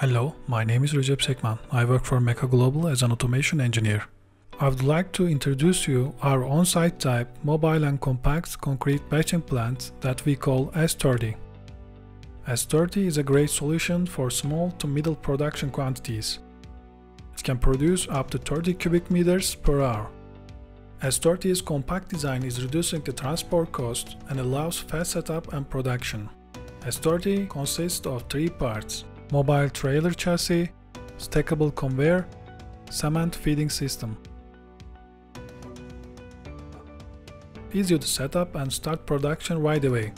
Hello, my name is Recep Sekman. I work for MEKA Global as an automation engineer. I would like to introduce you our on-site type mobile and compact concrete batching plant that we call S30. S30 is a great solution for small to middle production quantities. It can produce up to 30 cubic meters per hour. S30's compact design is reducing the transport cost and allows fast setup and production. S30 consists of three parts mobile trailer chassis, stackable conveyor, cement feeding system. Easy to set up and start production right away.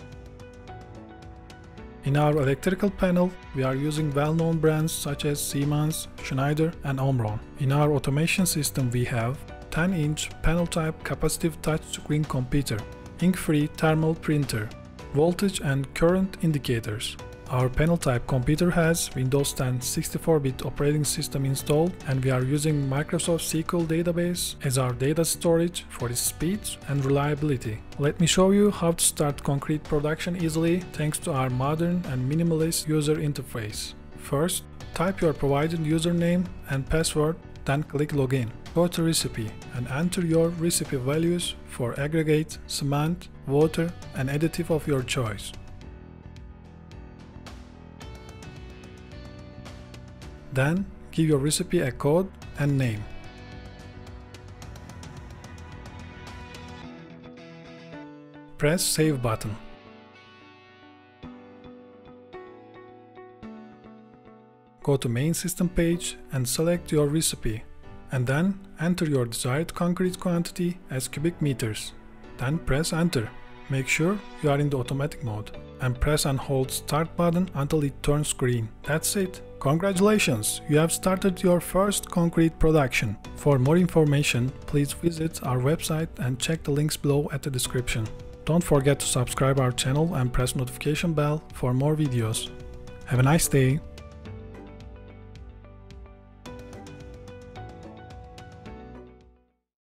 In our electrical panel, we are using well-known brands such as Siemens, Schneider and Omron. In our automation system we have 10-inch panel-type capacitive touchscreen computer, ink-free thermal printer, voltage and current indicators, our panel type computer has Windows 10 64-bit operating system installed and we are using Microsoft SQL database as our data storage for its speed and reliability. Let me show you how to start concrete production easily thanks to our modern and minimalist user interface. First, type your provided username and password, then click login. Go to recipe and enter your recipe values for aggregate, cement, water and additive of your choice. Then give your recipe a code and name. Press Save button. Go to main system page and select your recipe and then enter your desired concrete quantity as cubic meters. Then press enter. Make sure you are in the automatic mode and press and hold start button until it turns green. That's it. Congratulations, you have started your first concrete production. For more information, please visit our website and check the links below at the description. Don't forget to subscribe our channel and press notification bell for more videos. Have a nice day.